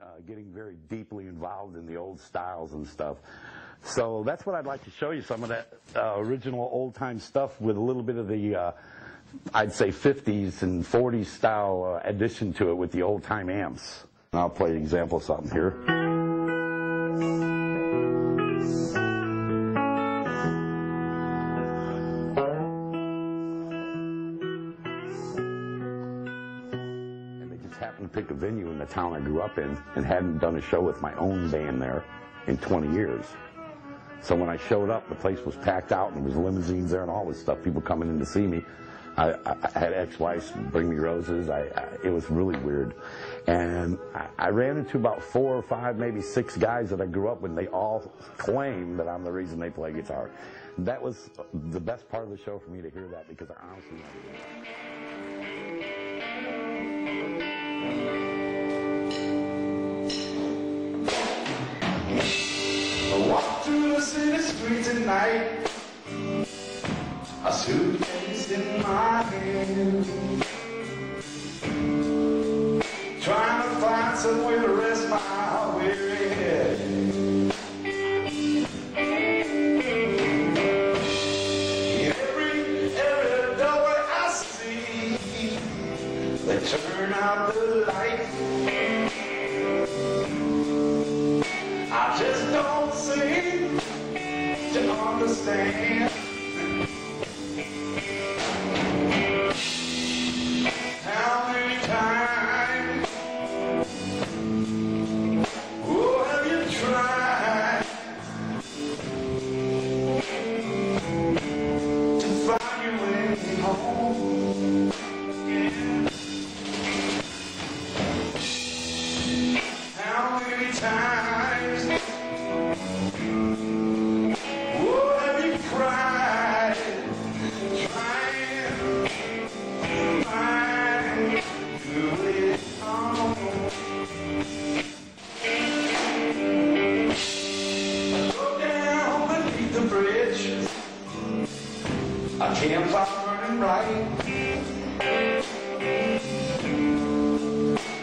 uh, getting very deeply involved in the old styles and stuff. So that's what I'd like to show you, some of that uh, original old-time stuff with a little bit of the, uh, I'd say 50s and 40s style uh, addition to it with the old-time amps. I'll play an example of something here. Happened to pick a venue in the town I grew up in and hadn't done a show with my own band there in 20 years. So when I showed up, the place was packed out and there was limousines there and all this stuff, people coming in to see me. I, I had ex-wives bring me roses. I, I, it was really weird. And I, ran into about four or five, maybe six guys that I grew up with. And they all claim that I'm the reason they play guitar. That was the best part of the show for me to hear that because I honestly walk through the city streets at night, a suitcase in my hand, trying to find somewhere to rest my A campfire burning bright.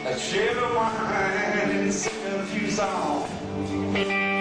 A shed of wine and a few songs.